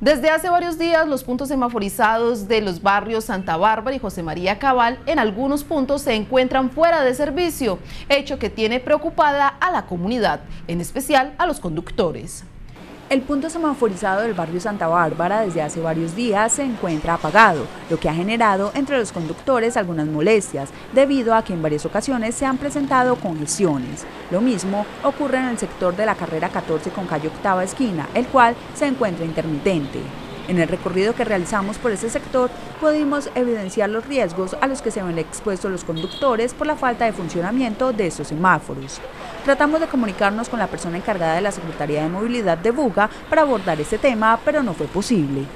Desde hace varios días los puntos semaforizados de los barrios Santa Bárbara y José María Cabal en algunos puntos se encuentran fuera de servicio, hecho que tiene preocupada a la comunidad, en especial a los conductores. El punto semaforizado del barrio Santa Bárbara desde hace varios días se encuentra apagado, lo que ha generado entre los conductores algunas molestias, debido a que en varias ocasiones se han presentado congestiones. Lo mismo ocurre en el sector de la carrera 14 con calle Octava Esquina, el cual se encuentra intermitente. En el recorrido que realizamos por ese sector pudimos evidenciar los riesgos a los que se ven expuestos los conductores por la falta de funcionamiento de estos semáforos. Tratamos de comunicarnos con la persona encargada de la Secretaría de Movilidad de Buga para abordar este tema, pero no fue posible.